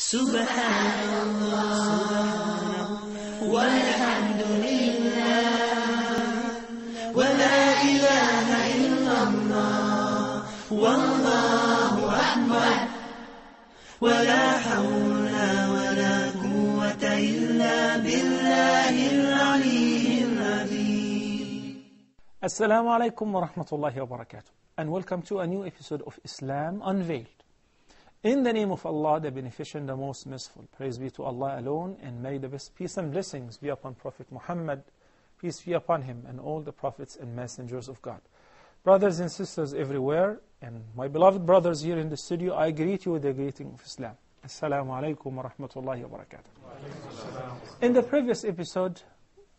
سبحان الله والحمد لله ولا إله إلا الله والله أكبر ولا حول ولا قوة إلا بالله العلي العظيم alaikum wa rahmatullahi wa barakatuh. And welcome to a new episode of Islam Unveiled. In the name of Allah, the Beneficent, the Most Merciful. Praise be to Allah alone, and may the best peace and blessings be upon Prophet Muhammad, peace be upon him, and all the prophets and messengers of God. Brothers and sisters everywhere, and my beloved brothers here in the studio, I greet you with the greeting of Islam. Assalamu alaikum wa rahmatullahi wa barakatuh. In the previous episode,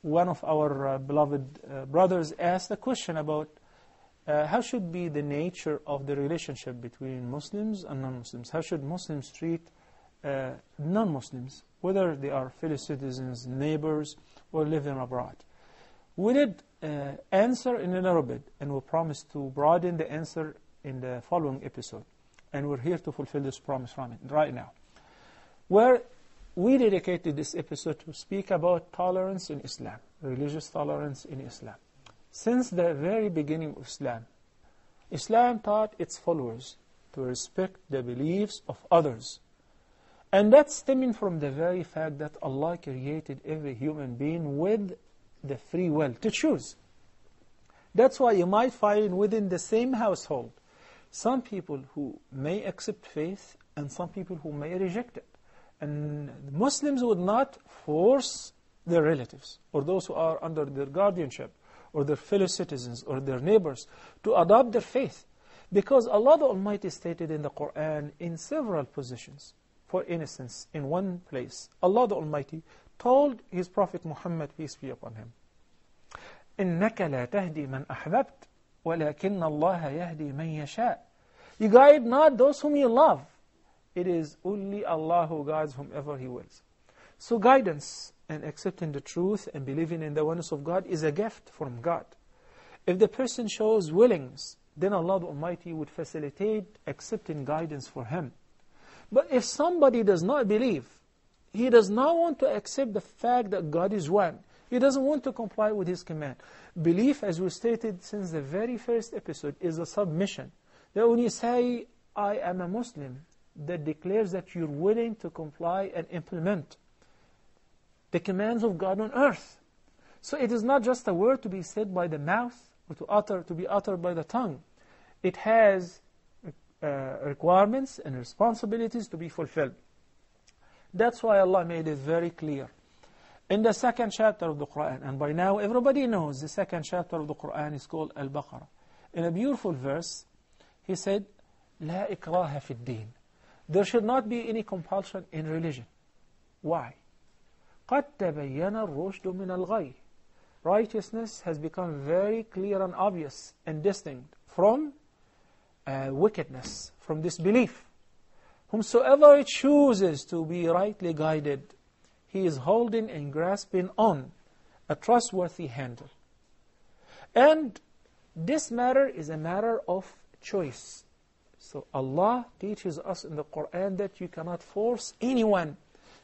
one of our uh, beloved uh, brothers asked a question about uh, how should be the nature of the relationship between Muslims and non-Muslims. How should Muslims treat uh, non-Muslims, whether they are fellow citizens, neighbors, or living abroad? We did uh, answer in a little bit, and we promise to broaden the answer in the following episode. And we're here to fulfill this promise right now. Where we dedicated this episode to speak about tolerance in Islam, religious tolerance in Islam. Since the very beginning of Islam, Islam taught its followers to respect the beliefs of others. And that's stemming from the very fact that Allah created every human being with the free will to choose. That's why you might find within the same household some people who may accept faith and some people who may reject it. And Muslims would not force their relatives or those who are under their guardianship or their fellow citizens or their neighbors to adopt their faith. Because Allah the Almighty stated in the Quran in several positions. For instance, in one place, Allah the Almighty told His Prophet Muhammad, peace be upon him, إِنَّكَ لَا تَهْدِي مَنْ أَحْبَبْتَ وَلَكِنَّ اللَّهَ يَهْدِي مَنْ يَشَاءُ You guide not those whom you love. It is only Allah who guides whomever He wills. So guidance and accepting the truth and believing in the oneness of God is a gift from God. If the person shows willingness, then Allah the Almighty would facilitate accepting guidance for him. But if somebody does not believe, he does not want to accept the fact that God is one. He doesn't want to comply with His command. Belief, as we stated since the very first episode, is a submission. That when you say, I am a Muslim, that declares that you're willing to comply and implement the commands of God on earth. So it is not just a word to be said by the mouth or to utter to be uttered by the tongue. It has uh, requirements and responsibilities to be fulfilled. That's why Allah made it very clear. In the second chapter of the Quran, and by now everybody knows the second chapter of the Quran is called Al-Baqarah. In a beautiful verse, He said, لا إكراه في الدين. There should not be any compulsion in religion. Why? قد تبين الرشد من الغي. Righteousness has become very clear and obvious and distinct from uh, wickedness, from disbelief. Whomsoever chooses to be rightly guided, he is holding and grasping on a trustworthy handle. And this matter is a matter of choice. So Allah teaches us in the Quran that you cannot force anyone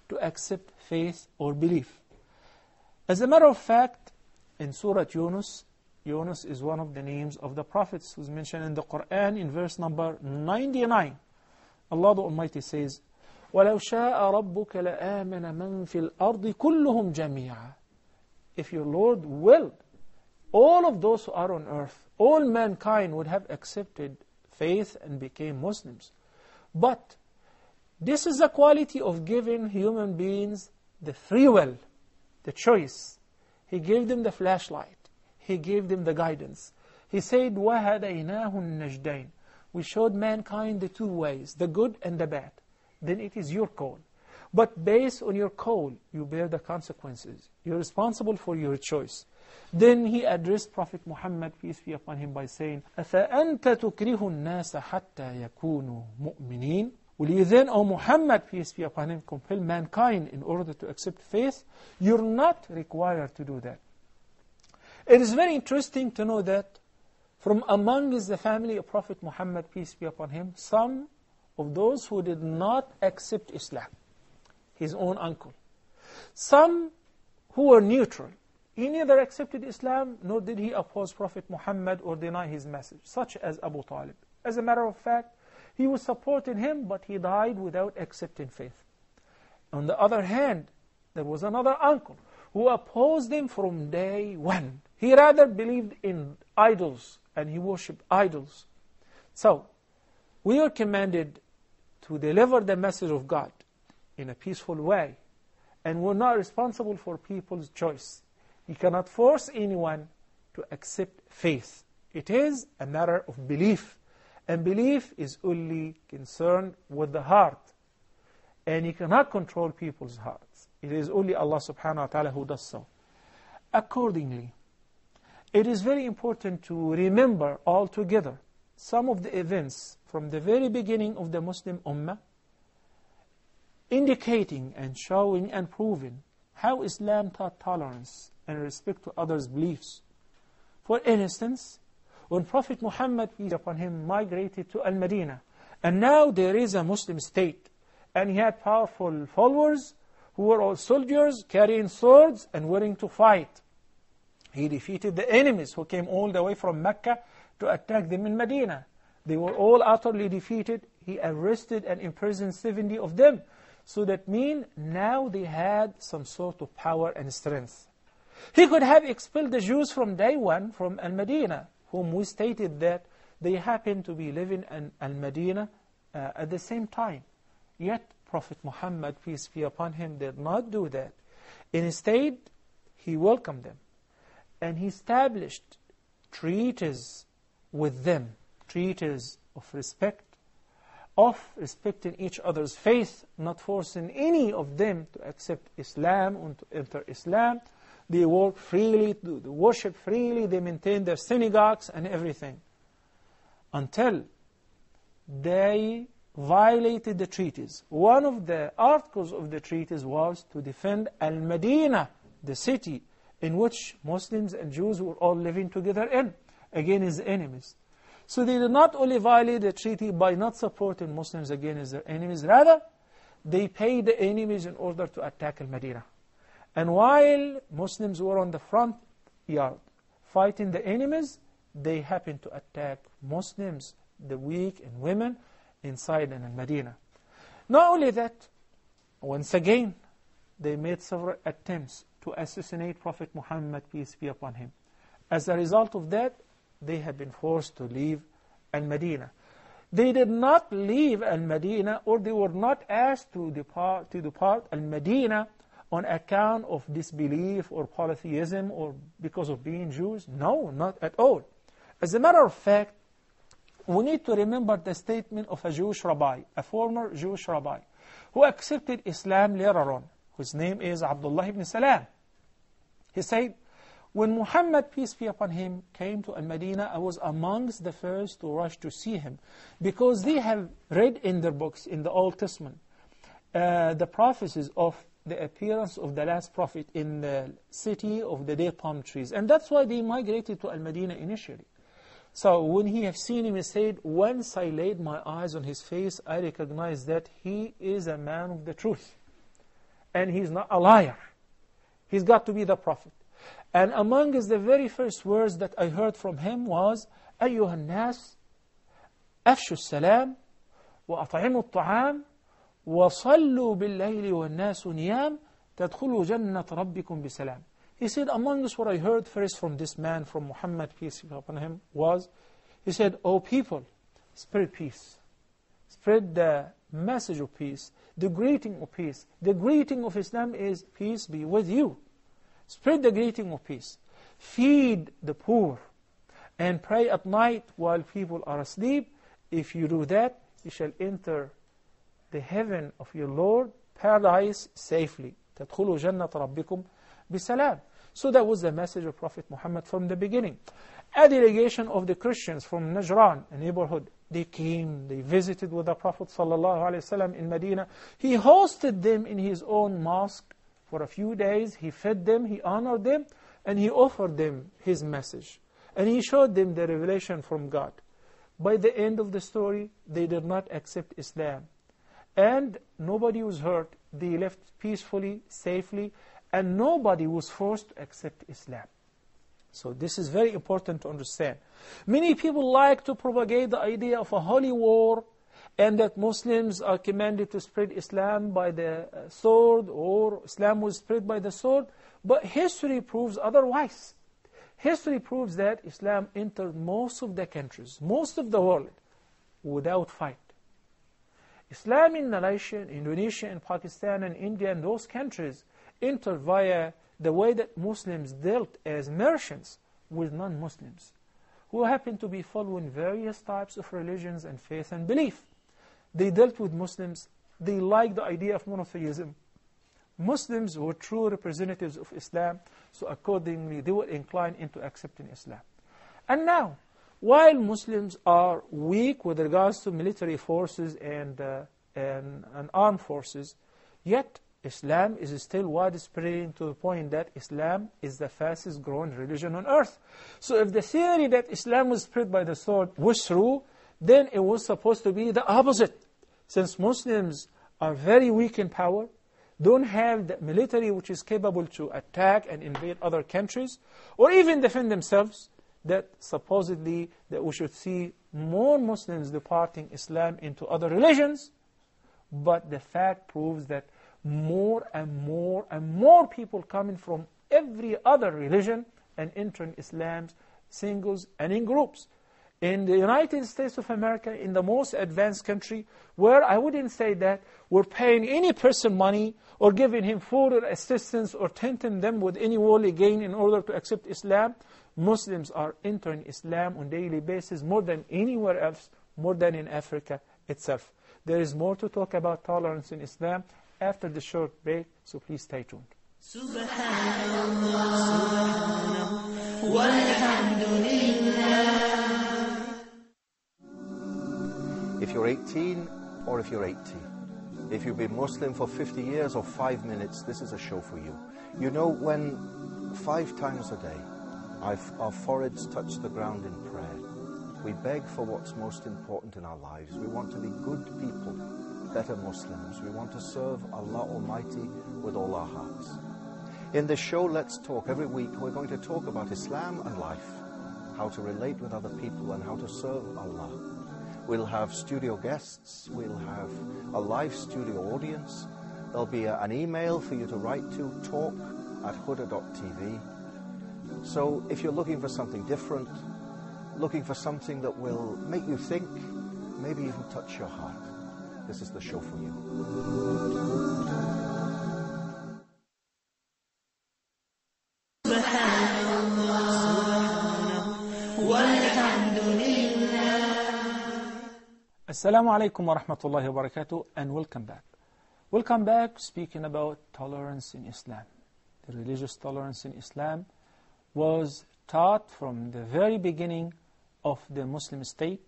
to accept faith or belief. As a matter of fact, in Surah Yunus, Yunus is one of the names of the prophets who's mentioned in the Quran in verse number 99. Allah the Almighty says, وَلَوْ شَاءَ رَبُّكَ لَآمَنَ مَنْ فِي الْأَرْضِ كُلُّهُمْ جَمِيعًا If your Lord willed, all of those who are on earth, all mankind would have accepted faith and became Muslims. But this is the quality of giving human beings the free will, the choice. He gave them the flashlight. He gave them the guidance. He said, وَهَدَيْنَاهُ النَّجْدَيْنِ We showed mankind the two ways, the good and the bad. Then it is your call. But based on your call, you bear the consequences. You're responsible for your choice. Then he addressed Prophet Muhammad, peace be upon him, by saying, أَفَأَنْتَ تُكْرِهُ النَّاسَ حَتَّى يَكُونُوا مُؤْمِنِينَ Will you then, O Muhammad, peace be upon him, compel mankind in order to accept faith? You're not required to do that. It is very interesting to know that from among the family of Prophet Muhammad, peace be upon him, some of those who did not accept Islam. his own uncle. Some who were neutral. He neither accepted Islam nor did he oppose Prophet Muhammad or deny his message, such as Abu Talib. As a matter of fact, he was supporting him, but he died without accepting faith. On the other hand, there was another uncle who opposed him from day one. He rather believed in idols and he worshipped idols. So, we are commanded to deliver the message of God in a peaceful way. And we're not responsible for people's choice. You cannot force anyone to accept faith. It is a matter of belief. And belief is only concerned with the heart. And you cannot control people's hearts. It is only Allah subhanahu wa ta'ala who does so. Accordingly, it is very important to remember altogether some of the events from the very beginning of the Muslim Ummah indicating and showing and proving how Islam taught tolerance and respect to others' beliefs. For instance, when Prophet Muhammad, peace upon him, migrated to Al-Madinah, and now there is a Muslim state, and he had powerful followers who were all soldiers, carrying swords and willing to fight. He defeated the enemies who came all the way from Mecca to attack them in Medina. They were all utterly defeated. He arrested and imprisoned 70 of them. So that means now they had some sort of power and strength. He could have expelled the Jews from day one from Al-Madinah, whom we stated that they happened to be living in Al-Madinah uh, at the same time. Yet Prophet Muhammad, peace be upon him, did not do that. Instead, he welcomed them. And he established treaties with them, treaties of respect, of respecting each other's faith, not forcing any of them to accept Islam or to enter Islam. They work freely, they worship freely, they maintain their synagogues and everything. Until they violated the treaties. One of the articles of the treaties was to defend Al-Madinah, the city in which Muslims and Jews were all living together in, against enemies. So they did not only violate the treaty by not supporting Muslims against their enemies, rather, they paid the enemies in order to attack Al-Madinah. And while Muslims were on the front yard fighting the enemies, they happened to attack Muslims, the weak and women, inside in Medina. Not only that, once again, they made several attempts to assassinate Prophet Muhammad, peace be upon him. As a result of that, they had been forced to leave Al-Medina. They did not leave Al-Madinah or they were not asked to depart, to depart Al-Madinah on account of disbelief or polytheism or because of being Jews. No, not at all. As a matter of fact, we need to remember the statement of a Jewish rabbi, a former Jewish rabbi, who accepted Islam later on, whose name is Abdullah ibn Salam. He said, when Muhammad, peace be upon him, came to Al-Madinah, I was amongst the first to rush to see him. Because they have read in their books, in the Old Testament, uh, the prophecies of the appearance of the last prophet in the city of the date palm trees. And that's why they migrated to Al-Madinah initially. So when he have seen him, he said, Once I laid my eyes on his face, I recognized that he is a man of the truth. And he's not a liar. He's got to be the prophet. And among the very first words that I heard from him was, أيها الناس أفشوا السلام وأطعموا الطعام وصلوا بالليل والناس نيام تدخلوا جنة ربكم بسلام. He said, among us what I heard first from this man, from Muhammad, peace be upon him, was, he said, O people, spread peace. Spread the message of peace, the greeting of peace. The greeting of Islam is, peace be with you. Spread the greeting of peace. Feed the poor. And pray at night while people are asleep. If you do that, you shall enter the heaven of your Lord, paradise, safely. تدخلوا جنة ربكم بسلام. So that was the message of Prophet Muhammad from the beginning. A delegation of the Christians from Najran, a neighborhood, they came, they visited with the Prophet ﷺ in Medina. He hosted them in his own mosque for a few days, he fed them, he honored them, and he offered them his message. And he showed them the revelation from God. By the end of the story, they did not accept Islam. and nobody was hurt. They left peacefully, safely, and nobody was forced to accept Islam. So this is very important to understand. Many people like to propagate the idea of a holy war and that Muslims are commanded to spread Islam by the uh, sword or Islam was spread by the sword. But history proves otherwise. History proves that Islam entered most of the countries, most of the world, without fight. Islam in Malaysia, Indonesia, and Pakistan, and India, and those countries entered via the way that Muslims dealt as merchants with non-Muslims who happen to be following various types of religions and faith and belief. They dealt with Muslims. They liked the idea of monotheism. Muslims were true representatives of Islam, so accordingly they were inclined into accepting Islam. And now, while Muslims are weak with regards to military forces and, uh, and, and armed forces, yet Islam is still widespread to the point that Islam is the fastest growing religion on earth. So if the theory that Islam was spread by the sword was true, then it was supposed to be the opposite. Since Muslims are very weak in power, don't have the military which is capable to attack and invade other countries, or even defend themselves, that supposedly that we should see more Muslims departing Islam into other religions, but the fact proves that more and more and more people coming from every other religion and entering Islam singles and in groups. In the United States of America, in the most advanced country, where I wouldn't say that we're paying any person money or giving him food or assistance or tempting them with any worldly gain in order to accept Islam, Muslims are entering Islam on daily basis more than anywhere else, more than in Africa itself. There is more to talk about tolerance in Islam after the short break, so please stay tuned. If you're 18 or if you're 80, if you've been Muslim for 50 years or five minutes, this is a show for you. You know, when five times a day our foreheads touch the ground in prayer, we beg for what's most important in our lives. We want to be good people, better Muslims. We want to serve Allah Almighty with all our hearts. In this show, Let's Talk, every week we're going to talk about Islam and life, how to relate with other people, and how to serve Allah. We'll have studio guests, we'll have a live studio audience, there'll be a, an email for you to write to, talk at huda.tv. So if you're looking for something different, looking for something that will make you think, maybe even touch your heart, this is the show for you. Assalamu alaikum wa rahmatullahi wa barakatuh and welcome back. Welcome back speaking about tolerance in Islam. The religious tolerance in Islam was taught from the very beginning of the Muslim state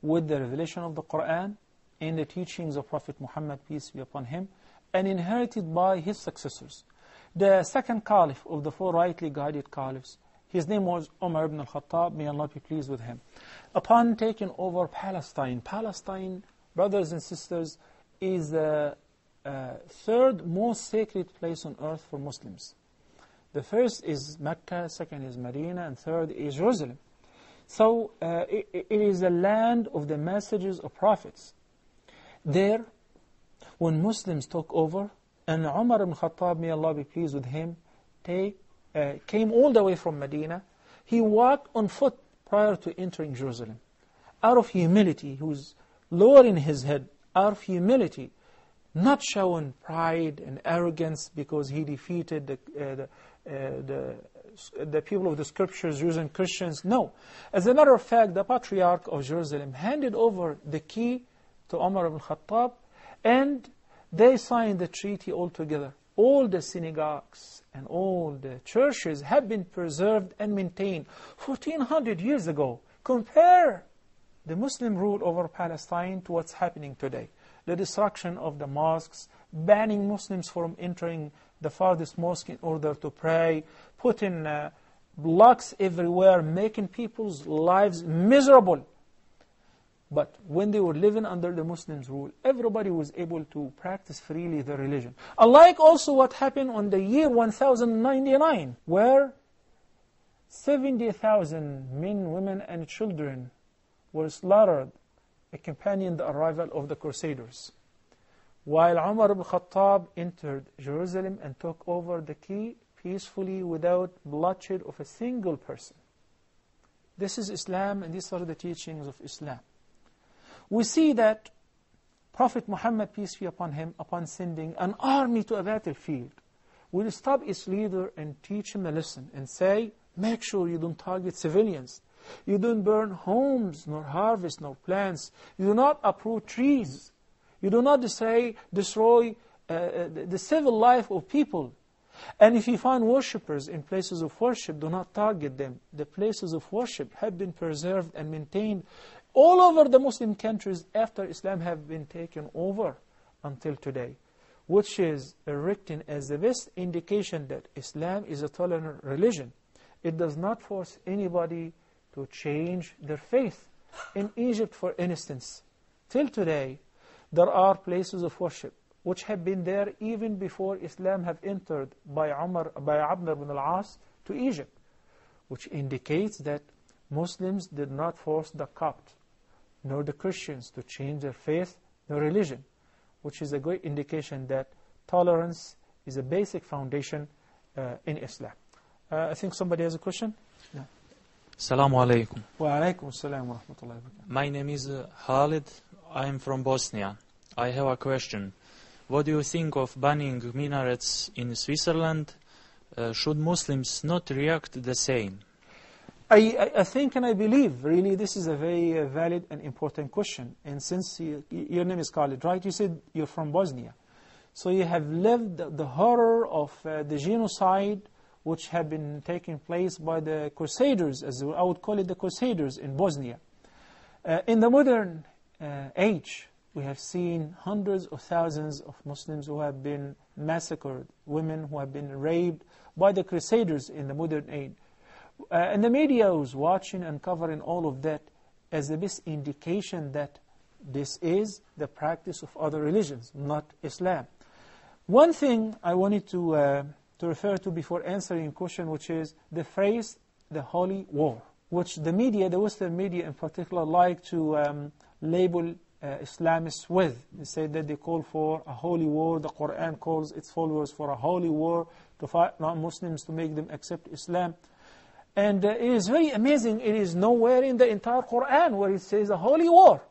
with the revelation of the Quran and the teachings of Prophet Muhammad, peace be upon him, and inherited by his successors. The second caliph of the four rightly guided caliphs, his name was Umar ibn al-Khattab, may Allah be pleased with him. Upon taking over Palestine, Palestine, brothers and sisters, is the uh, third most sacred place on earth for Muslims. The first is Mecca, second is Medina, and third is Jerusalem. So uh, it, it is the land of the messages of prophets. There, when Muslims took over, and Umar ibn Khattab, may Allah be pleased with him, take, uh, came all the way from Medina, he walked on foot prior to entering Jerusalem. Out of humility, he was lowering his head, out of humility, not showing pride and arrogance because he defeated the, uh, Uh, the, the people of the scriptures using Christians. No. As a matter of fact, the Patriarch of Jerusalem handed over the key to Umar ibn Khattab and they signed the treaty altogether. All the synagogues and all the churches have been preserved and maintained 1400 years ago. Compare the Muslim rule over Palestine to what's happening today. The destruction of the mosques, banning Muslims from entering the farthest mosque in order to pray, putting uh, blocks everywhere, making people's lives miserable. But when they were living under the Muslims' rule, everybody was able to practice freely their religion. Unlike also what happened on the year 1099, where 70,000 men, women, and children were slaughtered, accompanying the arrival of the Crusaders. While Umar ibn Khattab entered Jerusalem and took over the key peacefully without bloodshed of a single person. This is Islam and these are the teachings of Islam we see that Prophet Muhammad, peace be upon him, upon sending an army to a battlefield, will stop its leader and teach him a lesson and say, make sure you don't target civilians. You don't burn homes, nor harvest, nor plants. You do not uproot trees. You do not destroy, destroy uh, uh the civil life of people. And if you find worshippers in places of worship, do not target them. The places of worship have been preserved and maintained all over the Muslim countries after Islam have been taken over until today, which is written as the best indication that Islam is a tolerant religion. It does not force anybody to change their faith. In Egypt, for instance, till today, there are places of worship which have been there even before Islam have entered by Umar, by Amr ibn al-As to Egypt, which indicates that Muslims did not force the Copts nor the Christians to change their faith, nor religion, which is a great indication that tolerance is a basic foundation uh, in Islam. Uh, I think somebody has a question? Assalamu alaikum. Wa alaikum assalam wa rahmatullahi wa My name is uh, Khalid. I am from Bosnia. I have a question. What do you think of banning minarets in Switzerland? Uh, should Muslims not react the same? I, I, think and I believe, really, this is a very uh, valid and important question. And since you, your name is Khalid, right? You said you're from Bosnia. So you have lived the horror of uh, the genocide which had been taking place by the Crusaders, as I would call it the Crusaders in Bosnia. Uh, in the modern uh, age, we have seen hundreds of thousands of Muslims who have been massacred, women who have been raped by the Crusaders in the modern age. Uh, and the media was watching and covering all of that as the best indication that this is the practice of other religions, not Islam. One thing I wanted to, uh, to refer to before answering question, which is the phrase, the holy war, which the media, the Western media in particular, like to um, label uh, Islamists with. They say that they call for a holy war. The Quran calls its followers for a holy war to fight non-Muslims to make them accept Islam. And uh, it is very amazing, it is nowhere in the entire Quran where it says a holy war.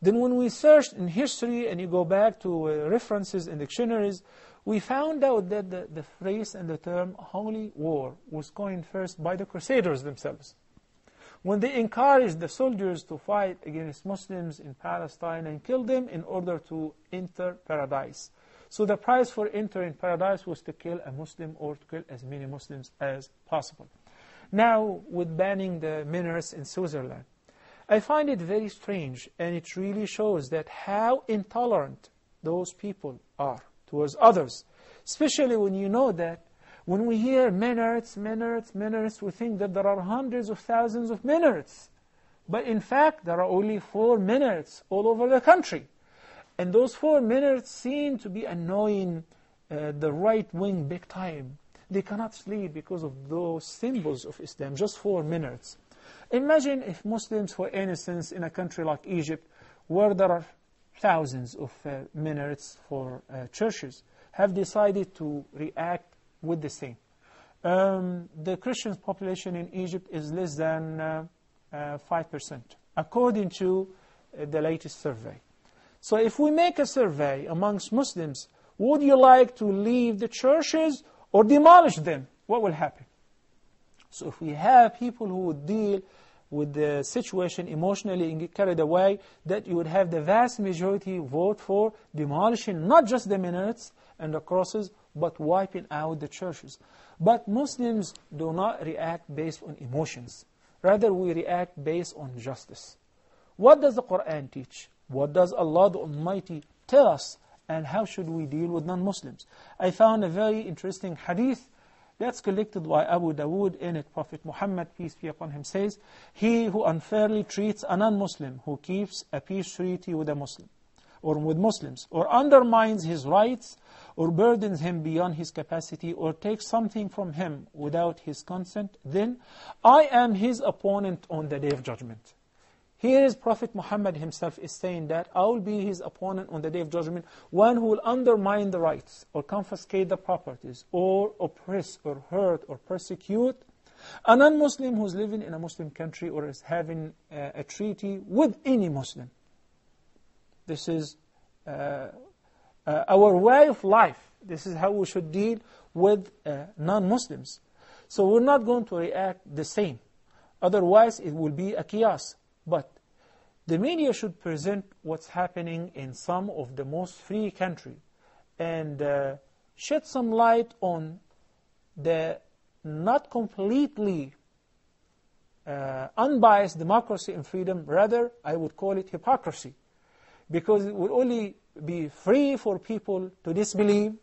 Then when we searched in history and you go back to uh, references in dictionaries, we found out that the, the phrase and the term holy war was coined first by the Crusaders themselves. When they encouraged the soldiers to fight against Muslims in Palestine and kill them in order to enter paradise. So the price for entering paradise was to kill a Muslim or to kill as many Muslims as possible. Now, with banning the minarets in Switzerland, I find it very strange, and it really shows that how intolerant those people are towards others, especially when you know that when we hear minarets, minarets, minarets, we think that there are hundreds of thousands of minarets. But in fact, there are only four minarets all over the country. And those four minarets seem to be annoying uh, the right wing big time. They cannot sleep because of those symbols of Islam, just four minarets. Imagine if Muslims, for instance, in a country like Egypt, where there are thousands of uh, minarets for uh, churches, have decided to react with the same. Um, the Christian population in Egypt is less than uh, 5%, uh, according to uh, the latest survey. So if we make a survey amongst Muslims, would you like to leave the churches or demolish them, what will happen? So if we have people who would deal with the situation emotionally carried away, that you would have the vast majority vote for demolishing not just the minarets and the crosses, but wiping out the churches. But Muslims do not react based on emotions. Rather, we react based on justice. What does the Quran teach? What does Allah the Almighty tell us and how should we deal with non-Muslims. I found a very interesting hadith That's collected by Abu Dawood in it. Prophet Muhammad, peace be upon him, says, He who unfairly treats a non-Muslim, who keeps a peace treaty with a Muslim, or with Muslims, or undermines his rights, or burdens him beyond his capacity, or takes something from him without his consent, then I am his opponent on the Day of Judgment. Here is Prophet Muhammad himself is saying that I will be his opponent on the Day of Judgment, one who will undermine the rights, or confiscate the properties, or oppress, or hurt, or persecute a non-Muslim who's living in a Muslim country or is having uh, a treaty with any Muslim. This is uh, uh, our way of life. This is how we should deal with uh, non-Muslims. So we're not going to react the same. Otherwise, it will be a chaos. But the media should present what's happening in some of the most free country and uh, shed some light on the not completely uh, unbiased democracy and freedom. Rather, I would call it hypocrisy. Because it will only be free for people to disbelieve,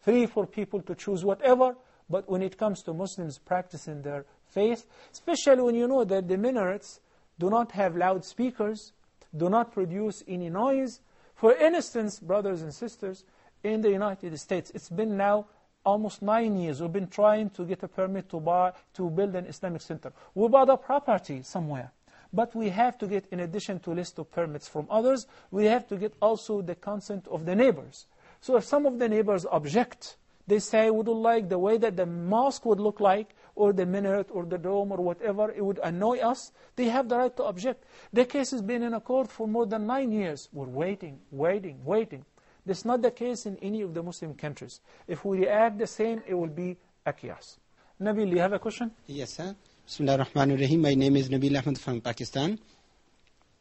free for people to choose whatever, but when it comes to Muslims practicing their faith, especially when you know that the minarets do not have loudspeakers, do not produce any noise. For instance, brothers and sisters, in the United States, it's been now almost nine years. We've been trying to get a permit to buy, to build an Islamic center. We bought a property somewhere. But we have to get, in addition to list of permits from others, we have to get also the consent of the neighbors. So if some of the neighbors object, they say, don't like the way that the mosque would look like, or the minaret, or the dome, or whatever, it would annoy us, they have the right to object. The case has been in a court for more than nine years. We're waiting, waiting, waiting. This is not the case in any of the Muslim countries. If we react the same, it will be a chaos. Nabil, you have a question? Yes, sir. Bismillah ar-Rahman ar-Rahim. My name is Nabil Ahmed from Pakistan.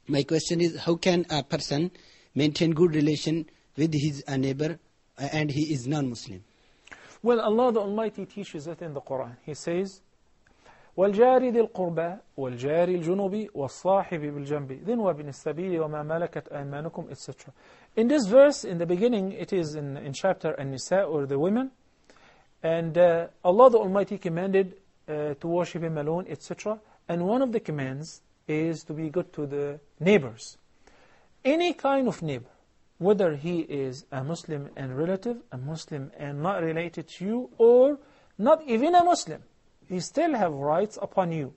My question is, how can a person maintain good relation with his neighbor uh, and he is non-Muslim? Well, Allah the Almighty teaches it in the Quran. He says, والجار ذي القربى والجار الجنوب والصاحب بالجنب ذن وابن السبيل وما ملكت أيمانكم etc. In this verse, in the beginning, it is in, in chapter An-Nisa or the women, and uh, Allah the Almighty commanded uh, to worship Him alone, etc. And one of the commands is to be good to the neighbors. Any kind of neighbor, whether he is a Muslim and relative, a Muslim and not related to you, or not even a Muslim, he still have rights upon you.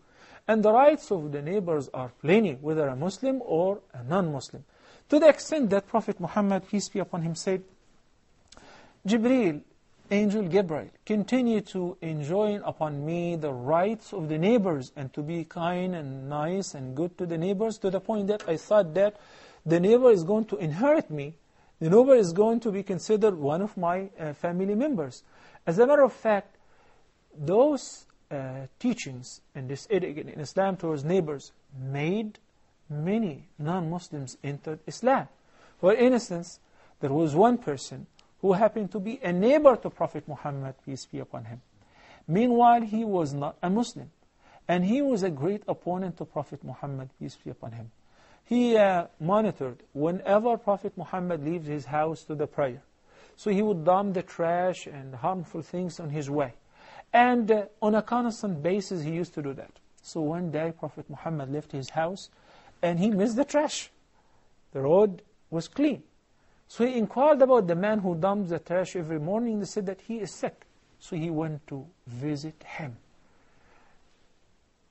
And the rights of the neighbors are plenty, whether a Muslim or a non-Muslim. To the extent that Prophet Muhammad, peace be upon him, said, Jibreel, Angel Gabriel, continue to enjoin upon me the rights of the neighbors and to be kind and nice and good to the neighbors to the point that I thought that the neighbor is going to inherit me. The neighbor is going to be considered one of my uh, family members. As a matter of fact, those uh, teachings and this in Islam towards neighbors made many non-Muslims enter Islam. For instance, there was one person who happened to be a neighbor to Prophet Muhammad, peace be upon him. Meanwhile, he was not a Muslim. And he was a great opponent to Prophet Muhammad, peace be upon him. He uh, monitored whenever Prophet Muhammad leaves his house to the prayer. So he would dump the trash and harmful things on his way. And uh, on a constant basis, he used to do that. So one day, Prophet Muhammad left his house, and he missed the trash. The road was clean. So he inquired about the man who dumps the trash every morning. They said that he is sick. So he went to visit him.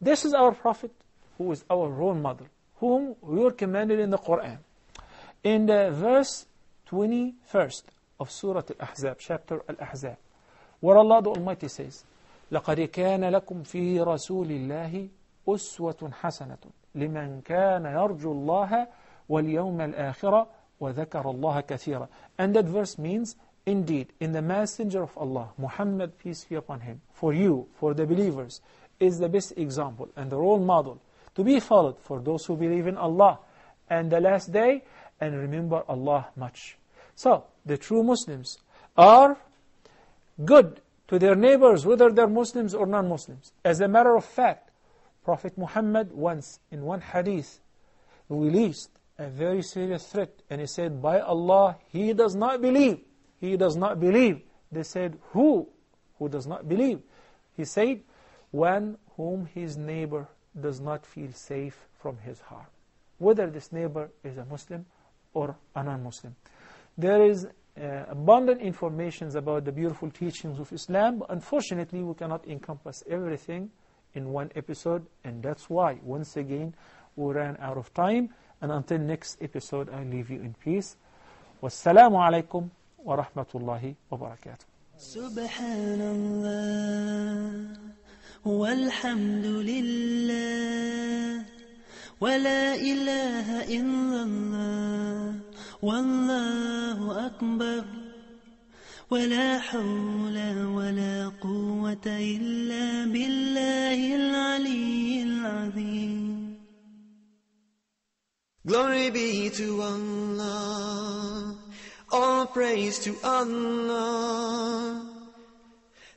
This is our Prophet, who is our role model, whom we were commanded in the Quran. In the verse 21st of Surah Al-Ahzab, chapter Al-Ahzab, where Allah the Almighty says, لَقَدْ كَانَ لَكُمْ فِي رَسُولِ اللَّهِ أُسْوَةٌ حَسَنَةٌ لِمَنْ كَانَ يَرْجُو اللَّهَ وَالْيَوْمَ الْآخِرَةِ وَذَكَرَ اللَّهَ كَثِيرًا And that verse means, indeed, in the messenger of Allah, Muhammad, peace be upon him, for you, for the believers, is the best example and the role model to be followed for those who believe in Allah and the last day and remember Allah much. So, the true Muslims are good to their neighbors, whether they're Muslims or non-Muslims. As a matter of fact, Prophet Muhammad once, in one hadith, released a very serious threat. And he said, by Allah, he does not believe. He does not believe. They said, who? who does not believe. He said, one whom his neighbor does not feel safe from his harm. Whether this neighbor is a Muslim or a non-Muslim. There is uh, abundant information about the beautiful teachings of Islam, but unfortunately we cannot encompass everything in one episode, and that's why, once again, we ran out of time. And until next episode, I leave you in peace. Wassalamu alaikum wa rahmatullahi wa barakatuh. سبحان الله والحمد لله. ولا إله إلا الله. والله أكبر. ولا حول ولا قوة إلا بالله العلي العظيم. Glory be to Allah, all praise to Allah.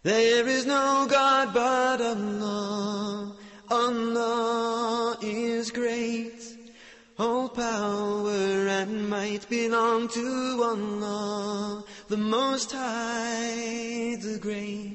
There is no God but Allah, Allah is great. All power and might belong to Allah, the Most High, the Great.